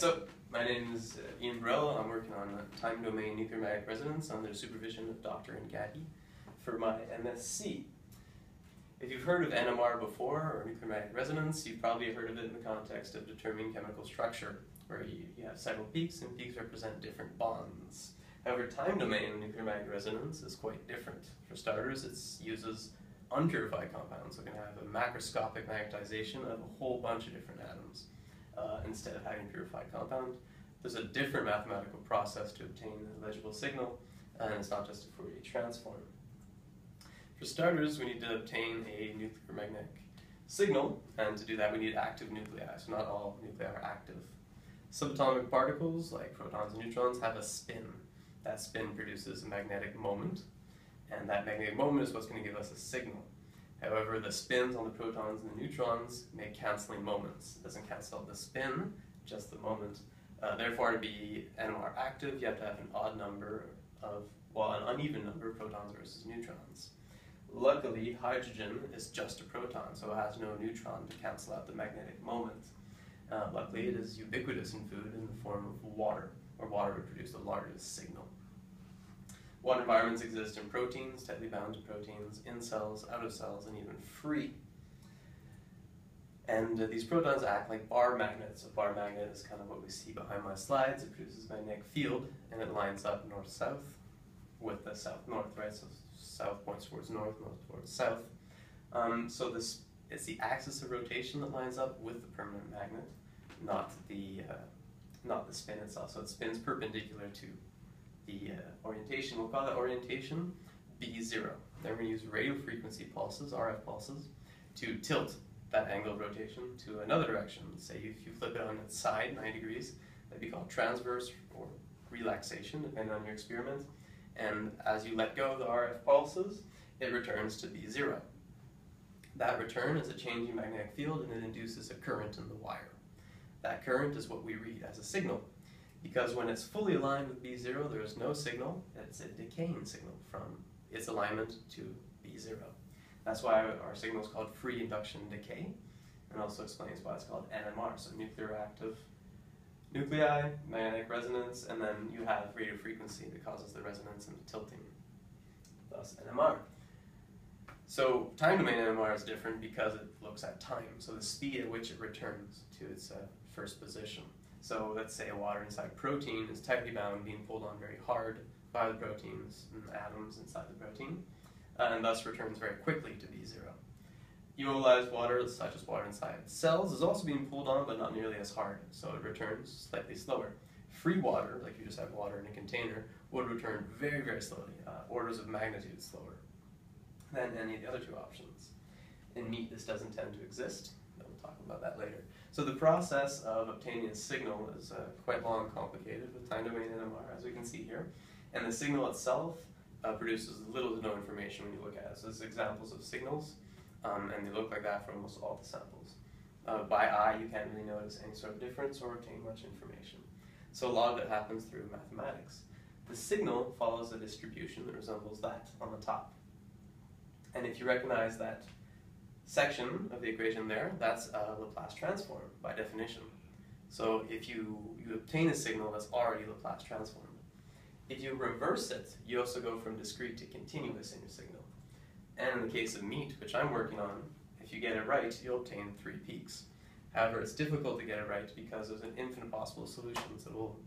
so my name is uh, Ian Burelle. I'm working on time domain nuclear magnetic resonance under the supervision of Dr. Ngadi for my MSc. If you've heard of NMR before, or nuclear magnetic resonance, you've probably heard of it in the context of determining chemical structure, where you, you have several peaks, and peaks represent different bonds. However, time domain nuclear magnetic resonance is quite different. For starters, it uses unpurified compounds, so it can have a macroscopic magnetization of a whole bunch of different atoms uh, instead of having purified compound. There's a different mathematical process to obtain a legible signal, and it's not just a Fourier transform. For starters, we need to obtain a nuclear magnetic signal, and to do that we need active nuclei, so not all nuclei are active. Subatomic particles, like protons and neutrons, have a spin. That spin produces a magnetic moment, and that magnetic moment is what's going to give us a signal. However, the spins on the protons and the neutrons make canceling moments. It doesn't cancel out the spin, just the moment. Uh, therefore, to be NMR active, you have to have an odd number of, well, an uneven number of protons versus neutrons. Luckily, hydrogen is just a proton, so it has no neutron to cancel out the magnetic moment. Uh, luckily, it is ubiquitous in food in the form of water, where water would produce the largest signal. Water environments exist in proteins, tightly bound to proteins, in cells, out of cells, and even free. And uh, these protons act like bar magnets. A bar magnet is kind of what we see behind my slides. It produces magnetic field, and it lines up north-south with the south-north, right? So south points towards north, north towards south. Um, so this it's the axis of rotation that lines up with the permanent magnet, not the uh, not the spin itself. So it spins perpendicular to the uh, orientation, we'll call that orientation B0. Then we're going to use radio frequency pulses, RF pulses, to tilt that angle of rotation to another direction. Say if you flip it on its side, 90 degrees, that'd be called transverse or relaxation, depending on your experiment. And as you let go of the RF pulses, it returns to B0. That return is a changing magnetic field and it induces a current in the wire. That current is what we read as a signal because when it's fully aligned with B0, there is no signal. It's a decaying signal from its alignment to B0. That's why our signal is called free induction decay, and also explains why it's called NMR, so nuclear active nuclei, magnetic resonance, and then you have radio frequency that causes the resonance and the tilting, thus NMR. So time domain NMR is different because it looks at time, so the speed at which it returns to its uh, first position. So let's say a water inside protein is tightly bound, being pulled on very hard by the proteins and the atoms inside the protein, uh, and thus returns very quickly to B0. Eolaized water, such as water inside cells, is also being pulled on, but not nearly as hard, so it returns slightly slower. Free water, like you just have water in a container, would return very, very slowly, uh, orders of magnitude slower than any of the other two options. In meat, this doesn't tend to exist. But we'll talk about that later. So the process of obtaining a signal is uh, quite long and complicated with time domain NMR, as we can see here. And the signal itself uh, produces little to no information when you look at it. So this is examples of signals, um, and they look like that for almost all the samples. Uh, by eye, you can't really notice any sort of difference or obtain much information. So a lot of it happens through mathematics. The signal follows a distribution that resembles that on the top. And if you recognize that section of the equation there, that's a Laplace transform by definition. So if you, you obtain a signal that's already Laplace transformed. If you reverse it, you also go from discrete to continuous in your signal. And in the case of meat, which I'm working on, if you get it right, you'll obtain three peaks. However, it's difficult to get it right because there's an infinite possible solutions that will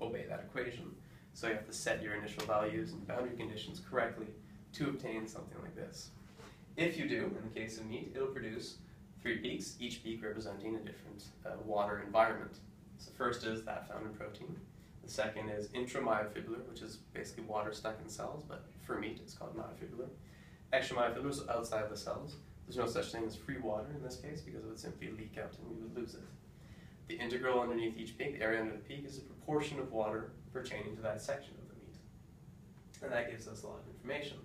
obey that equation. So you have to set your initial values and boundary conditions correctly to obtain something like this. If you do, in the case of meat, it'll produce three peaks, each peak representing a different uh, water environment. So the first is that found in protein. The second is intramyofibular, which is basically water stuck in cells, but for meat it's called myofibular. Extramyofibular is outside of the cells. There's no such thing as free water in this case because it would simply leak out and we would lose it. The integral underneath each peak, the area under the peak, is the proportion of water pertaining to that section of the meat. And that gives us a lot of information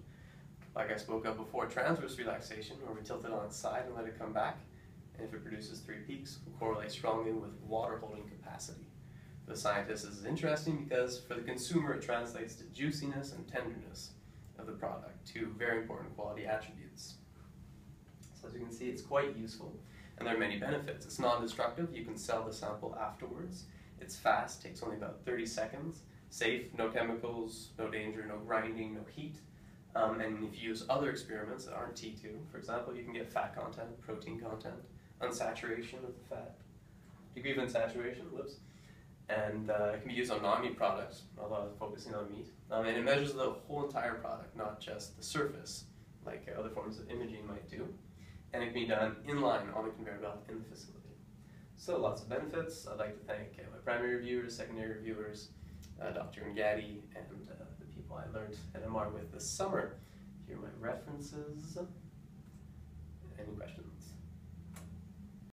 like I spoke of before, transverse relaxation, where we tilt it on its side and let it come back, and if it produces three peaks, will correlate strongly with water holding capacity. The scientist, is interesting because for the consumer, it translates to juiciness and tenderness of the product, two very important quality attributes. So as you can see, it's quite useful, and there are many benefits. It's non-destructive, you can sell the sample afterwards, It's fast, takes only about 30 seconds, safe, no chemicals, no danger, no grinding, no heat. Um, and if you use other experiments that aren't T2, for example, you can get fat content, protein content, unsaturation of the fat, degree of unsaturation, whoops, and uh, it can be used on non-meat products, although I was focusing on meat. Um, and it measures the whole entire product, not just the surface, like other forms of imaging might do. And it can be done in line on the conveyor belt in the facility. So lots of benefits. I'd like to thank uh, my primary reviewers, secondary reviewers, uh, Dr. Ngadi, and I learned NMR with this summer. Here are my references. Any questions?